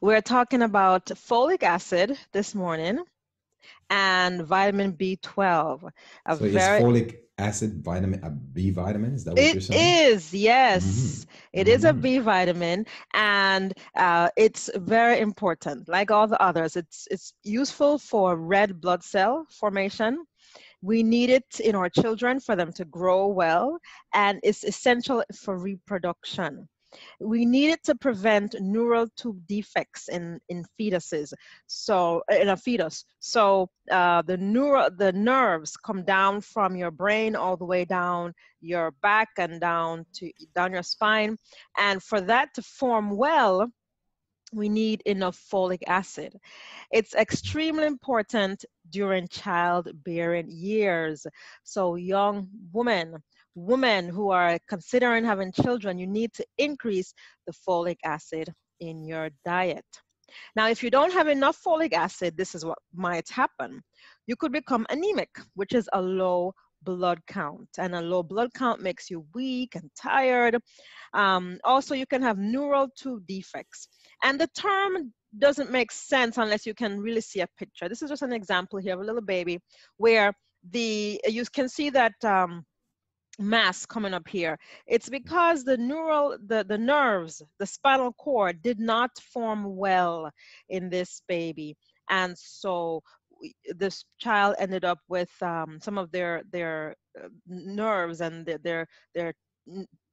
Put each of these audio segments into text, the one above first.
We're talking about folic acid this morning and vitamin B12. A so very, is folic acid vitamin a B vitamin? Is that what you're saying? It is, yes. Mm-hmm. It is a mm-hmm. B vitamin, and uh, it's very important. Like all the others, it's it's useful for red blood cell formation. We need it in our children for them to grow well, and it's essential for reproduction. We needed to prevent neural tube defects in, in fetuses, so in a fetus. So uh, the neural, the nerves come down from your brain all the way down your back and down to down your spine, and for that to form well, we need enough folic acid. It's extremely important during childbearing years. So young women, women who are considering having children, you need to increase the folic acid in your diet. Now, if you don't have enough folic acid, this is what might happen. You could become anemic, which is a low blood count. And a low blood count makes you weak and tired. Um, also, you can have neural tube defects. And the term doesn't make sense unless you can really see a picture. This is just an example here of a little baby where the you can see that um, mass coming up here. It's because the neural, the, the nerves, the spinal cord did not form well in this baby. And so this child ended up with um, some of their their uh, nerves and their their, their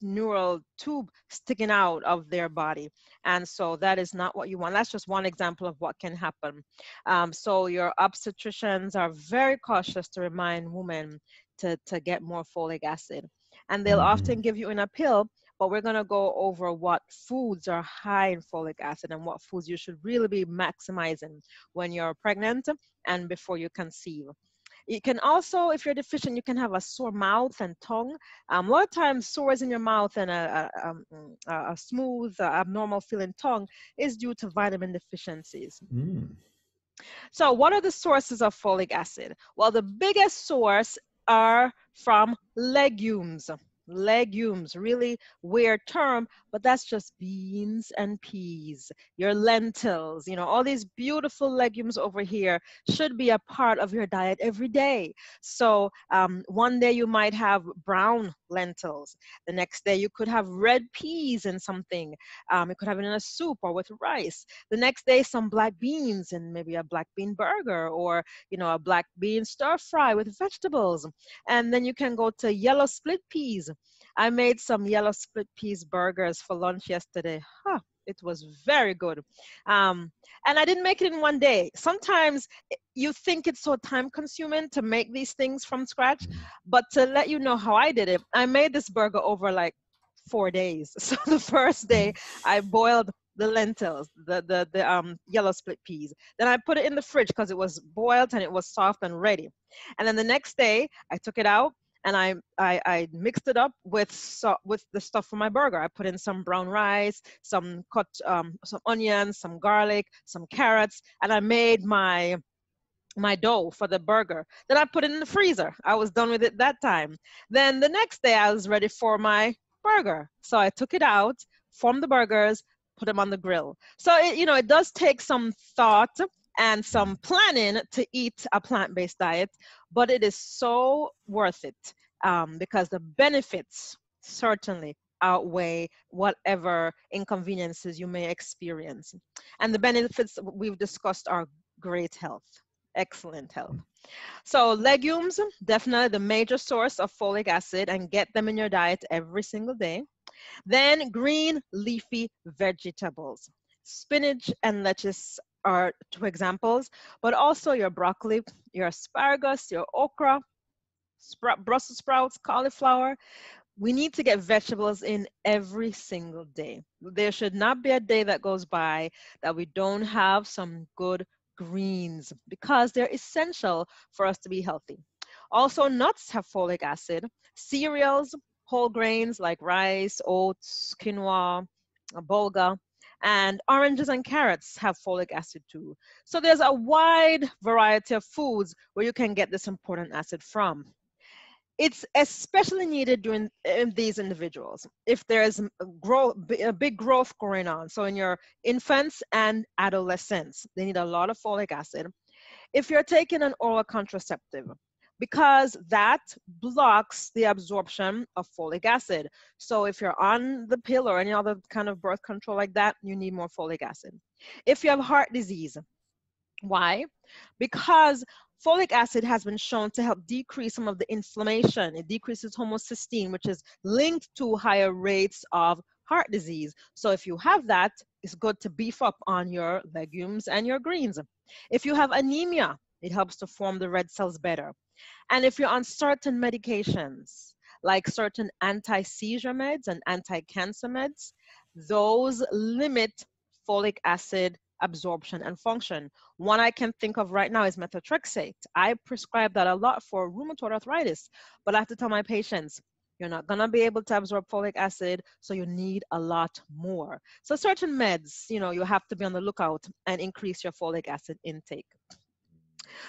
neural tube sticking out of their body and so that is not what you want that's just one example of what can happen um, so your obstetricians are very cautious to remind women to, to get more folic acid. And they'll mm-hmm. often give you in a pill, but we're going to go over what foods are high in folic acid and what foods you should really be maximizing when you're pregnant and before you conceive. You can also, if you're deficient, you can have a sore mouth and tongue. Um, a lot of times, sores in your mouth and a, a, um, a, a smooth, uh, abnormal feeling tongue is due to vitamin deficiencies. Mm. So, what are the sources of folic acid? Well, the biggest source are from legumes legumes, really weird term, but that's just beans and peas, your lentils, you know, all these beautiful legumes over here should be a part of your diet every day. So um, one day you might have brown lentils. The next day you could have red peas in something. Um, you could have it in a soup or with rice. The next day some black beans and maybe a black bean burger or, you know, a black bean stir fry with vegetables. And then you can go to yellow split peas I made some yellow split peas burgers for lunch yesterday. Huh, it was very good. Um, and I didn't make it in one day. Sometimes you think it's so time consuming to make these things from scratch, but to let you know how I did it, I made this burger over like four days. So the first day I boiled the lentils, the, the, the um, yellow split peas. Then I put it in the fridge because it was boiled and it was soft and ready. And then the next day I took it out and I, I, I mixed it up with so, with the stuff for my burger. I put in some brown rice, some cut um, some onions, some garlic, some carrots, and I made my my dough for the burger. Then I put it in the freezer. I was done with it that time. Then the next day I was ready for my burger. So I took it out, formed the burgers, put them on the grill. So it, you know, it does take some thought and some planning to eat a plant-based diet, but it is so worth it um, because the benefits certainly outweigh whatever inconveniences you may experience. And the benefits we've discussed are great health, excellent health. So legumes, definitely the major source of folic acid and get them in your diet every single day. Then green leafy vegetables. Spinach and lettuce are two examples, but also your broccoli, your asparagus, your okra, sprout, Brussels sprouts, cauliflower. We need to get vegetables in every single day. There should not be a day that goes by that we don't have some good greens because they're essential for us to be healthy. Also, nuts have folic acid. Cereals, whole grains like rice, oats, quinoa, bulgur, and oranges and carrots have folic acid too. So there's a wide variety of foods where you can get this important acid from. it's especially needed during in these individuals if there's growth, a big growth going on. So in your infants and adolescents, they need a lot of folic acid. If you're taking an oral contraceptive, because that blocks the absorption of folic acid. So if you're on the pill or any other kind of birth control like that, you need more folic acid. If you have heart disease, why? Because folic acid has been shown to help decrease some of the inflammation. It decreases homocysteine, which is linked to higher rates of heart disease. So if you have that, it's good to beef up on your legumes and your greens. If you have anemia, it helps to form the red cells better. And if you're on certain medications, like certain anti-seizure meds and anti-cancer meds, those limit folic acid absorption and function. One I can think of right now is methotrexate. I prescribe that a lot for rheumatoid arthritis, but I have to tell my patients, you're not gonna be able to absorb folic acid, so you need a lot more. So certain meds, you know, you have to be on the lookout and increase your folic acid intake.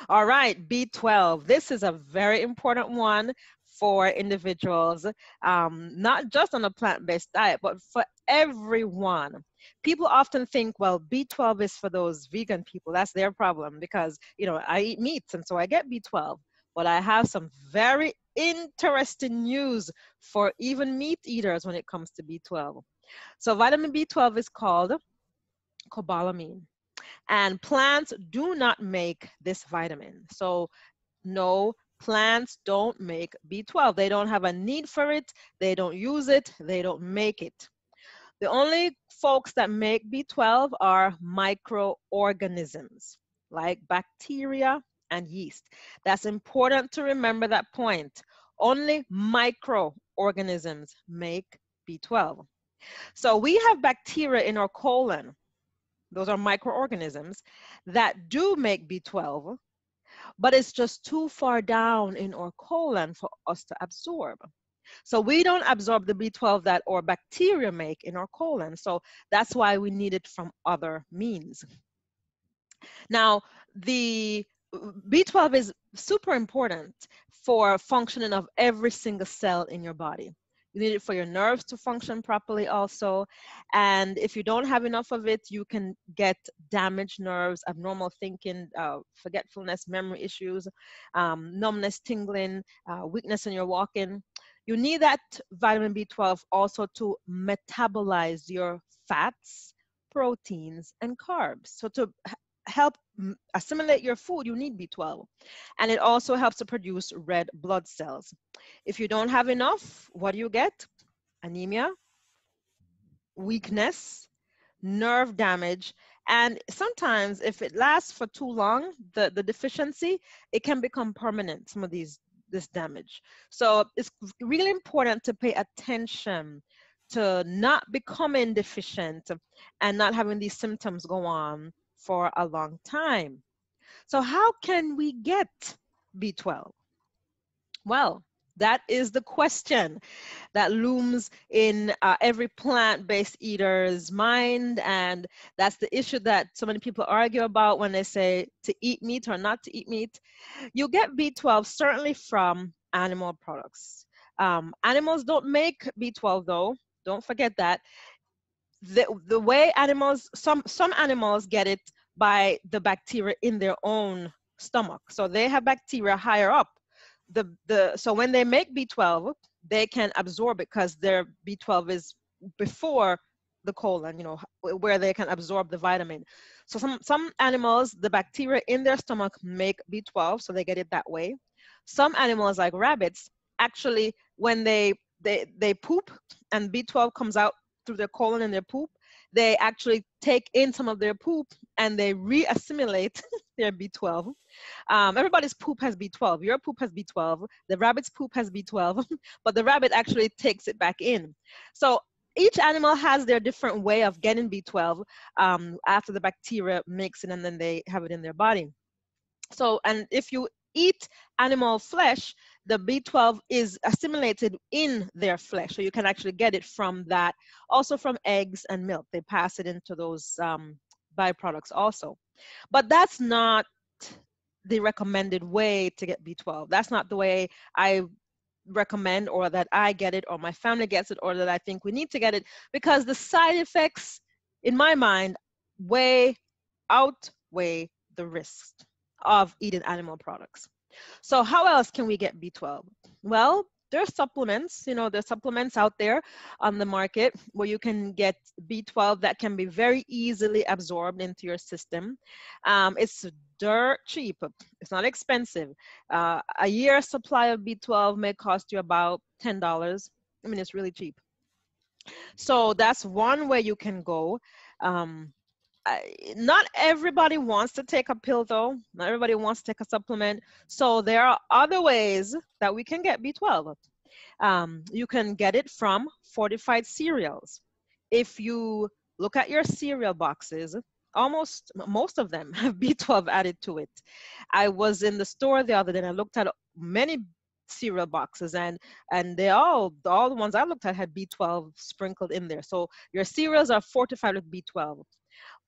All right, B12. This is a very important one for individuals, um, not just on a plant-based diet, but for everyone. People often think, well, B12 is for those vegan people. That's their problem because, you know, I eat meats and so I get B12. But I have some very interesting news for even meat eaters when it comes to B12. So vitamin B12 is called cobalamin. And plants do not make this vitamin. So no, plants don't make B12. They don't have a need for it. They don't use it. They don't make it. The only folks that make B12 are microorganisms like bacteria and yeast. That's important to remember that point. Only microorganisms make B12. So we have bacteria in our colon those are microorganisms that do make B12, but it's just too far down in our colon for us to absorb. So we don't absorb the B12 that our bacteria make in our colon. So that's why we need it from other means. Now, the B12 is super important for functioning of every single cell in your body. You need it for your nerves to function properly also. And if you don't have enough of it, you can get damaged nerves, abnormal thinking, uh, forgetfulness, memory issues, um, numbness, tingling, uh, weakness in your walking. You need that vitamin B12 also to metabolize your fats, proteins, and carbs. So to help mm, assimilate your food, you need B12. And it also helps to produce red blood cells. If you don't have enough, what do you get? Anemia, weakness, nerve damage, and sometimes if it lasts for too long, the, the deficiency, it can become permanent, some of these this damage. So it's really important to pay attention to not becoming deficient and not having these symptoms go on for a long time. So how can we get B12? Well, that is the question that looms in uh, every plant-based eater's mind. And that's the issue that so many people argue about when they say to eat meat or not to eat meat. You get B12 certainly from animal products. Um, animals don't make B12 though, don't forget that. The, the way animals, some, some animals get it by the bacteria in their own stomach. So they have bacteria higher up. The, the, so when they make B12, they can absorb it because their B12 is before the colon, you know, where they can absorb the vitamin. So some, some animals, the bacteria in their stomach make B12, so they get it that way. Some animals like rabbits, actually, when they, they, they poop and B12 comes out through their colon and their poop, they actually take in some of their poop and they re-assimilate their B12. Um, everybody's poop has B12. Your poop has B12. The rabbit's poop has B12, but the rabbit actually takes it back in. So each animal has their different way of getting B12 um, after the bacteria mix it and then they have it in their body. So, and if you eat animal flesh, the B12 is assimilated in their flesh. So you can actually get it from that. Also from eggs and milk. They pass it into those um, byproducts also. But that's not the recommended way to get B12. That's not the way I recommend or that I get it or my family gets it or that I think we need to get it because the side effects, in my mind, way outweigh the risks of eating animal products. So how else can we get B12? Well, there's supplements, you know, there's supplements out there on the market where you can get B12 that can be very easily absorbed into your system. Um, it's dirt cheap. It's not expensive. Uh, a year supply of B12 may cost you about $10. I mean, it's really cheap. So that's one way you can go. Um, not everybody wants to take a pill though. Not everybody wants to take a supplement. So there are other ways that we can get B12. Um, you can get it from fortified cereals. If you look at your cereal boxes, almost most of them have B12 added to it. I was in the store the other day and I looked at many cereal boxes and and they all all the ones I looked at had B12 sprinkled in there. So your cereals are fortified with B12.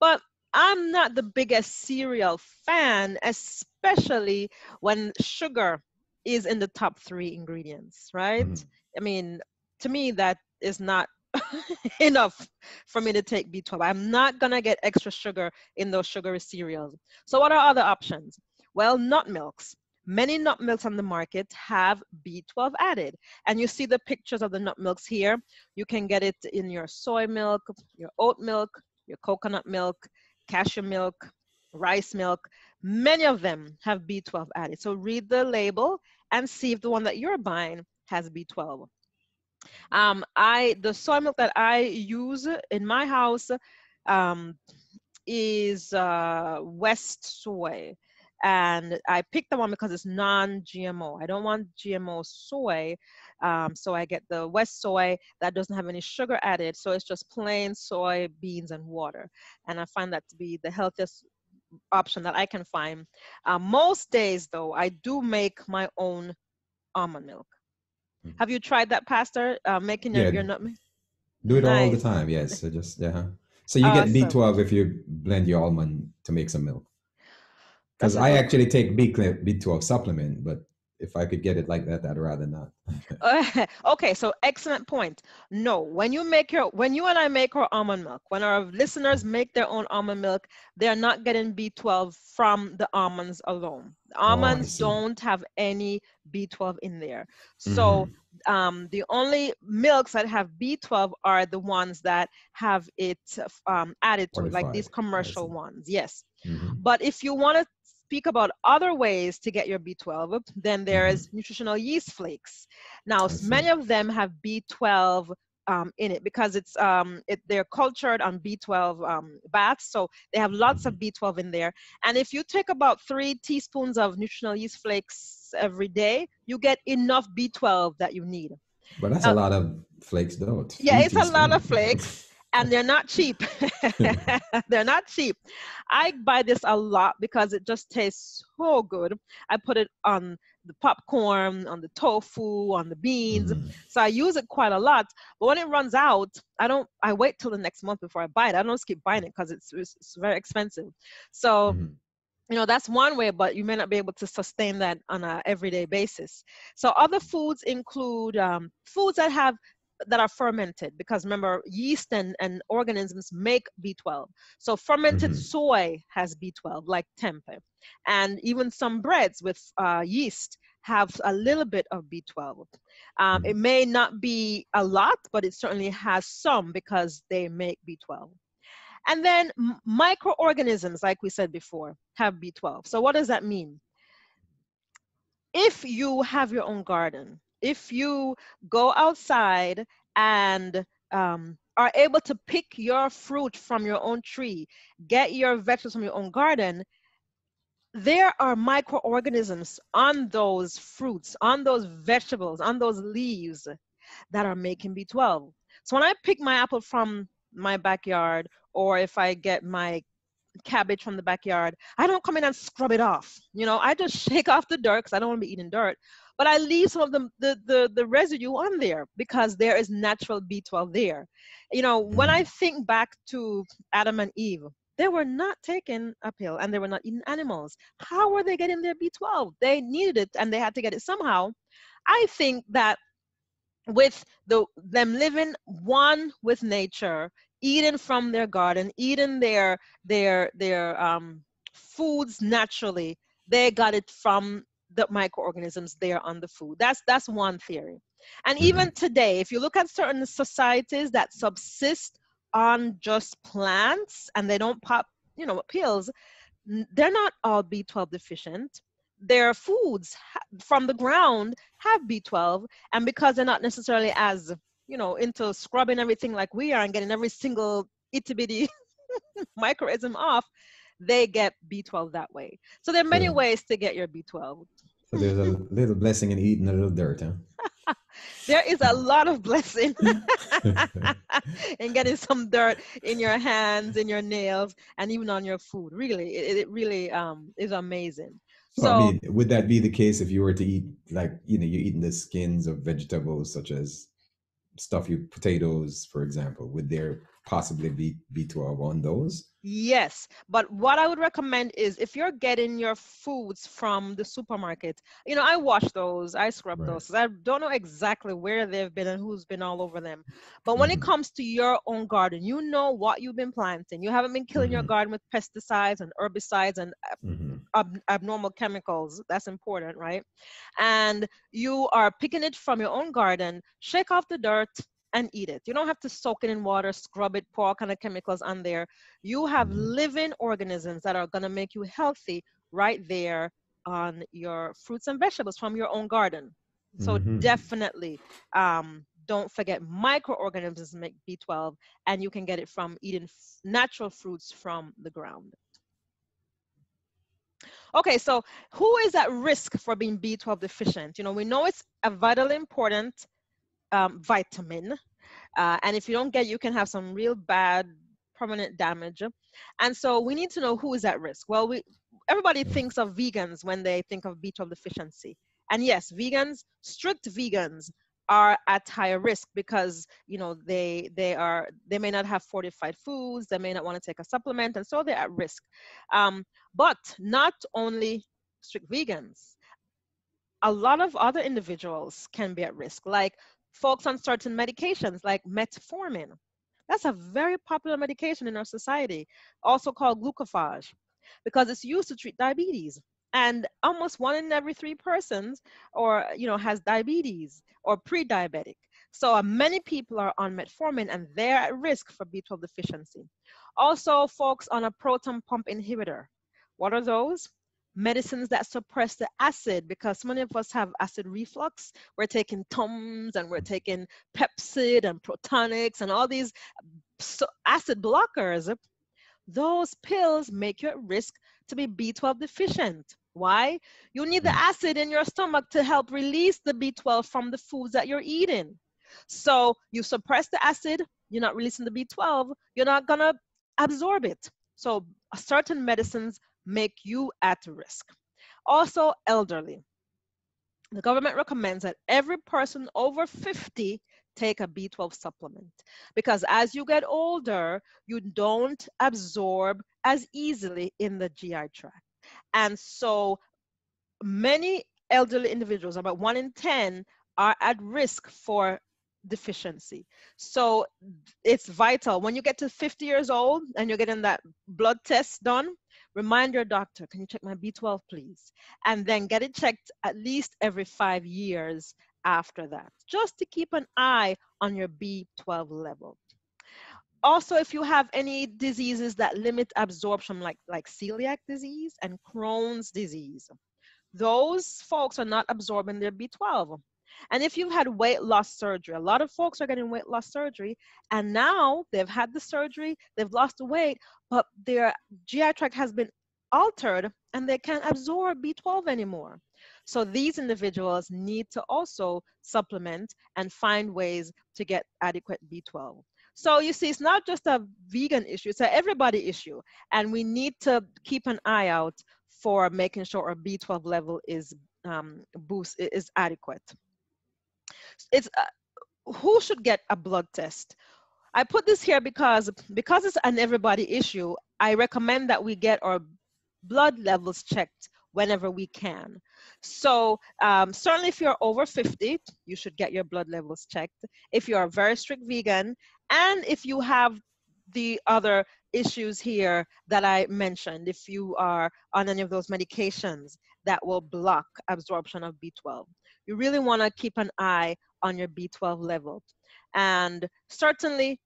But I'm not the biggest cereal fan, especially when sugar is in the top three ingredients, right? Mm. I mean, to me, that is not enough for me to take B12. I'm not gonna get extra sugar in those sugary cereals. So what are other options? Well, nut milks. Many nut milks on the market have B12 added. And you see the pictures of the nut milks here. You can get it in your soy milk, your oat milk, your coconut milk, cashew milk, rice milk. Many of them have B12 added. So read the label and see if the one that you're buying has B12. Um, I the soy milk that I use in my house um, is uh, WestSoy, and I picked the one because it's non-GMO. I don't want GMO soy, um, so I get the WestSoy that doesn't have any sugar added. So it's just plain soy, beans, and water. And I find that to be the healthiest option that I can find. Uh, most days, though, I do make my own almond milk. Mm-hmm. Have you tried that, Pastor? Uh, making your, yeah, your nut milk? Do it nice. all the time. Yes. So just yeah. So you awesome. get B12 if you blend your almond to make some milk. Because I actually take B B12 supplement, but if I could get it like that, I'd rather not. okay, so excellent point. No, when you make your, when you and I make our almond milk, when our listeners make their own almond milk, they're not getting B12 from the almonds alone. The oh, almonds oh, don't have any B12 in there. So mm-hmm. um, the only milks that have B12 are the ones that have it um, added to like these commercial ones. Yes. Mm-hmm. But if you want to speak about other ways to get your B12, then there's mm-hmm. nutritional yeast flakes. Now, many of them have B12 um, in it because it's um, it, they're cultured on B12 um, baths, so they have lots of mm-hmm. B12 in there. And if you take about three teaspoons of nutritional yeast flakes every day, you get enough B12 that you need. But that's uh, a lot of flakes, though. Yeah, it's a lot of flakes. and they're not cheap. they're not cheap. I buy this a lot because it just tastes so good. I put it on the popcorn, on the tofu, on the beans. Mm. So I use it quite a lot. But when it runs out, I don't. I wait till the next month before I buy it. I don't just keep buying it because it's, it's, very expensive. So. Mm you know that's one way but you may not be able to sustain that on a everyday basis so other foods include um, foods that have that are fermented because remember yeast and, and organisms make b12 so fermented mm-hmm. soy has b12 like tempeh. And even some breads with uh, yeast have a little bit of b12 um, it mm-hmm. may not be a lot but it certainly has some because they make b12 and then m- microorganisms like we said before have b12 so what does that mean? If you have your own garden if you go outside and um, are able to pick your fruit from your own tree, get your vegetables from your own garden, there are microorganisms on those fruits, on those vegetables, on those leaves that are making B12. So when I pick my apple from my backyard, or if I get my cabbage from the backyard, I don't come in and scrub it off. You know, I just shake off the dirt because I don't want to be eating dirt but I leave some of the, the, the, the residue on there because there is natural B12 there. You know, when I think back to Adam and Eve, they were not taking a pill and they were not eating animals. How were they getting their B12? They needed it and they had to get it somehow. I think that with the them living one with nature, eating from their garden, eating their their their um, foods naturally, they got it from the microorganisms there on the food. That's that's one theory. And mm-hmm. even today, if you look at certain societies that subsist on just plants and they don't pop, you know, pills, they're not all B12 deficient. Their foods from the ground have B12, and because they're not necessarily as, you know, into scrubbing everything like we are and getting every single itty bitty microism off, they get B12 that way. So there are many ways to get your B12. So there's a little blessing in eating a little dirt, huh? there is a lot of blessing in getting some dirt in your hands, in your nails, and even on your food. Really, it, it really um, is amazing. So, so, I mean, would that be the case if you were to eat, like, you know, you're eating the skins of vegetables such as stuff you potatoes, for example? Would there possibly be B12 on those? Yes, but what I would recommend is if you're getting your foods from the supermarket, you know, I wash those, I scrub right. those. I don't know exactly where they've been and who's been all over them. But when mm-hmm. it comes to your own garden, you know what you've been planting. You haven't been killing mm-hmm. your garden with pesticides and herbicides and mm-hmm. ab- abnormal chemicals. That's important, right? And you are picking it from your own garden. Shake off the dirt, and eat it. You don't have to soak it in water, scrub it, pour all kind of chemicals on there. You have mm-hmm. living organisms that are going to make you healthy right there on your fruits and vegetables from your own garden. So mm-hmm. definitely um, don't forget microorganisms make B12 and you can get it from eating f- natural fruits from the ground. Okay, so who is at risk for being B12 deficient? You know, we know it's a vitally important um, vitamin. Uh, and if you don't get, you can have some real bad permanent damage. And so we need to know who is at risk. Well, we everybody thinks of vegans when they think of B12 deficiency. And yes, vegans, strict vegans are at higher risk because you know they they are they may not have fortified foods they may not want to take a supplement and so they're at risk um, but not only strict vegans a lot of other individuals can be at risk like folks on certain medications like metformin. That's a very popular medication in our society, also called glucophage, because it's used to treat diabetes. And almost one in every three persons or you know has diabetes or pre-diabetic. So uh, many people are on metformin and they're at risk for B12 deficiency. Also, folks on a proton pump inhibitor. What are those? Medicines that suppress the acid because many of us have acid reflux. We're taking Tums and we're taking Pepcid and Protonix and all these acid blockers. Those pills make you at risk to be B12 deficient. Why? You need the acid in your stomach to help release the B12 from the foods that you're eating. So you suppress the acid, you're not releasing the B12, you're not gonna absorb it. So certain medicines make you at risk. Also, elderly. The government recommends that every person over 50 take a B12 supplement because as you get older, you don't absorb as easily in the GI tract. And so many elderly individuals, about one in 10, are at risk for deficiency. So it's vital when you get to 50 years old and you're getting that blood test done, Remind your doctor, can you check my B12, please? And then get it checked at least every five years after that, just to keep an eye on your B12 level. Also, if you have any diseases that limit absorption, like, like celiac disease and Crohn's disease, those folks are not absorbing their B12. And if you've had weight loss surgery, a lot of folks are getting weight loss surgery, and now they've had the surgery, they've lost the weight, but their GI tract has been altered and they can't absorb B12 anymore. So these individuals need to also supplement and find ways to get adequate B12. So you see, it's not just a vegan issue, it's an everybody issue. And we need to keep an eye out for making sure our B12 level is um, boost is adequate. It's uh, who should get a blood test? I put this here because because it's an everybody issue. I recommend that we get our blood levels checked whenever we can. So um, certainly if you're over 50, you should get your blood levels checked. If you're a very strict vegan, and if you have the other issues here that I mentioned, if you are on any of those medications that will block absorption of B12, you really want to keep an eye on your B12 level. And certainly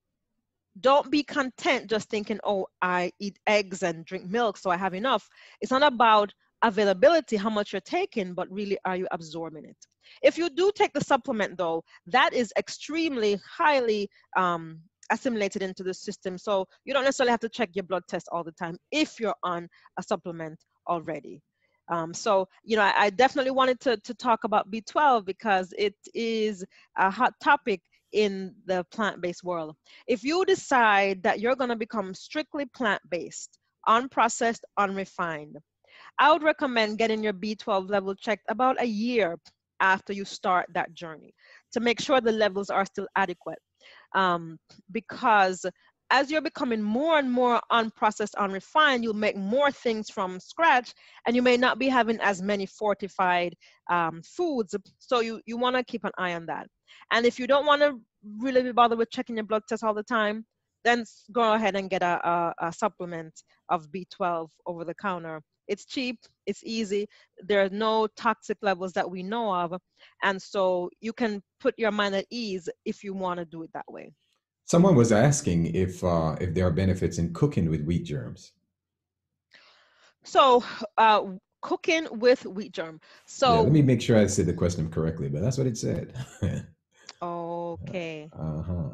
don't be content just thinking, oh, I eat eggs and drink milk, so I have enough. It's not about availability, how much you're taking, but really are you absorbing it? If you do take the supplement though, that is extremely highly um, assimilated into the system. So you don't necessarily have to check your blood test all the time if you're on a supplement already. Um, so, you know, I, I, definitely wanted to, to talk about B12 because it is a hot topic in the plant-based world. If you decide that you're going to become strictly plant-based, unprocessed, unrefined, I would recommend getting your B12 level checked about a year after you start that journey to make sure the levels are still adequate. Um, because as you're becoming more and more unprocessed, unrefined, you'll make more things from scratch and you may not be having as many fortified um, foods. So you, you want to keep an eye on that. And if you don't want to really be bothered with checking your blood test all the time, then go ahead and get a, a, a supplement of B12 over the counter it's cheap, it's easy, there are no toxic levels that we know of. And so you can put your mind at ease if you want to do it that way. Someone was asking if uh, if there are benefits in cooking with wheat germs. So uh, cooking with wheat germ. So yeah, let me make sure I said the question correctly, but that's what it said. okay. Uh huh.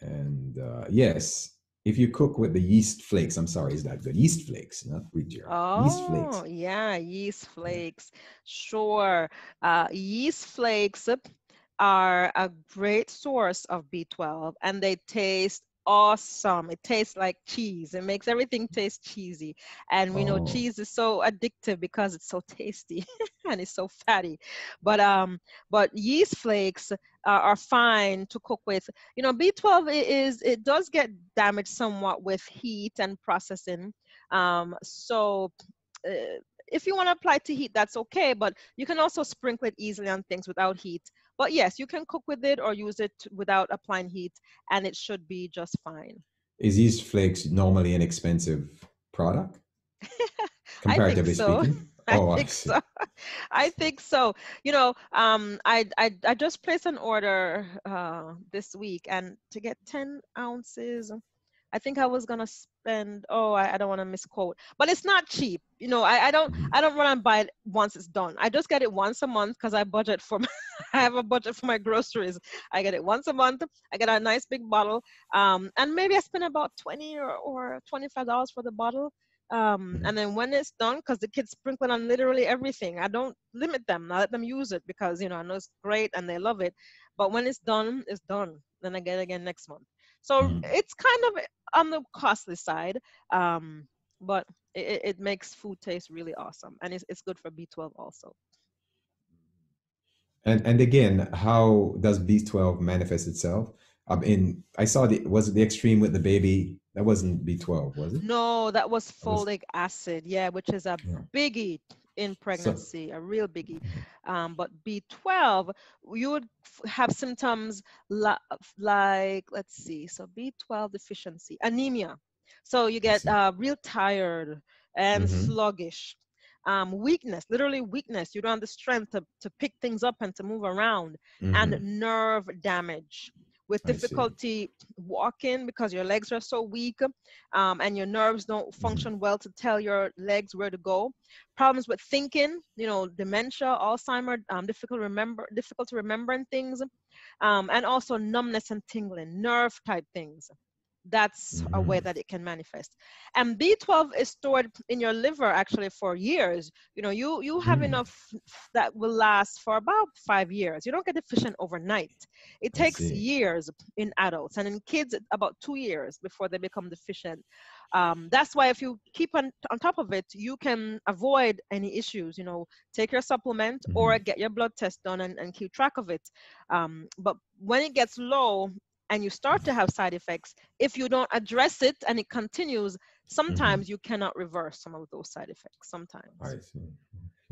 And uh, yes, if you cook with the yeast flakes, I'm sorry, is that good? Yeast flakes, not wheat germ. Oh, yeast flakes. yeah, yeast flakes. Sure. Uh, yeast flakes are a great source of B12 and they taste awesome. It tastes like cheese. It makes everything taste cheesy. And we oh. know cheese is so addictive because it's so tasty and it's so fatty. But um, but yeast flakes uh, are fine to cook with. You know, B12 is it does get damaged somewhat with heat and processing. Um, so. Uh, if you want to apply to heat, that's okay, but you can also sprinkle it easily on things without heat. But yes, you can cook with it or use it without applying heat and it should be just fine. Is yeast flakes normally an expensive product? Comparatively so. speaking? Oh, I think I so. I think so. You know, um, I, I I just placed an order uh, this week, and to get ten ounces I think I was gonna spend. Oh, I, I don't want to misquote, but it's not cheap. You know, I, I don't I don't run and buy it once it's done. I just get it once a month because I budget for. My, I have a budget for my groceries. I get it once a month. I get a nice big bottle, um, and maybe I spend about twenty or, or twenty five dollars for the bottle. Um, and then when it's done, because the kids sprinkle on literally everything, I don't limit them. I let them use it because you know I know it's great and they love it. But when it's done, it's done. Then I get it again next month. So mm. it's kind of on the costly side, um, but it, it, makes food taste really awesome, and it's it's good for B12 also. And and again, how does B12 manifest itself? Um, in I saw the was it the extreme with the baby? That wasn't B12, was it? No, that was folic was, acid. Yeah, which is a yeah. biggie in pregnancy, so, a real biggie. Um, but B12, you would have symptoms like, like, let's see, so B12 deficiency, anemia. So you get uh, real tired and mm-hmm. sluggish. Um, weakness, literally weakness. You don't have the strength to, to pick things up and to move around, mm-hmm. and nerve damage with difficulty walking because your legs are so weak um, and your nerves don't mm-hmm. function well to tell your legs where to go. Problems with thinking you know dementia alzheimer um, difficult remember difficult to remembering things um, and also numbness and tingling nerve type things that's a way mm-hmm. that it can manifest. And b12 is stored in your liver actually for years. You know you you have mm. enough that will last for about five years. You don't get deficient overnight. It takes years in adults and in kids about two years before they become deficient. Um, that's why if you keep on, on top of it you can avoid any issues. You know take your supplement mm-hmm. or get your blood test done and, and keep track of it. Um, but when it gets low and you start to have side effects, if you don't address it and it continues, mm-hmm. sometimes mm-hmm. you cannot reverse some of those side effects. Sometimes. I see.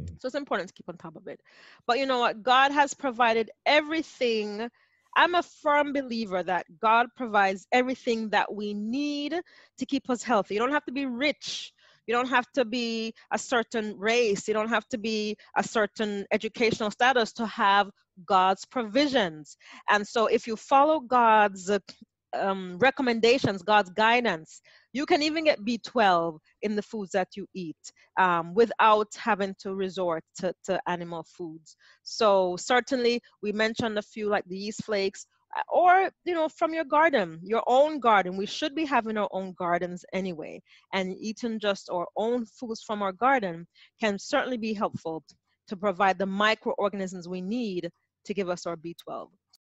Okay. So it's important to keep on top of it. But you know what? God has provided everything. I'm a firm believer that God provides everything that we need to keep us healthy. You don't have to be rich you don't have to be a certain race. You don't have to be a certain educational status to have God's provisions. And so if you follow God's um, recommendations, God's guidance, you can even get B12 in the foods that you eat um, without having to resort to, to animal foods. So certainly we mentioned a few like the yeast flakes, Uh, or you know from your garden your own garden. We should be having our own gardens anyway and eating just our own foods from our garden can certainly be helpful to provide the microorganisms we need to give us our b12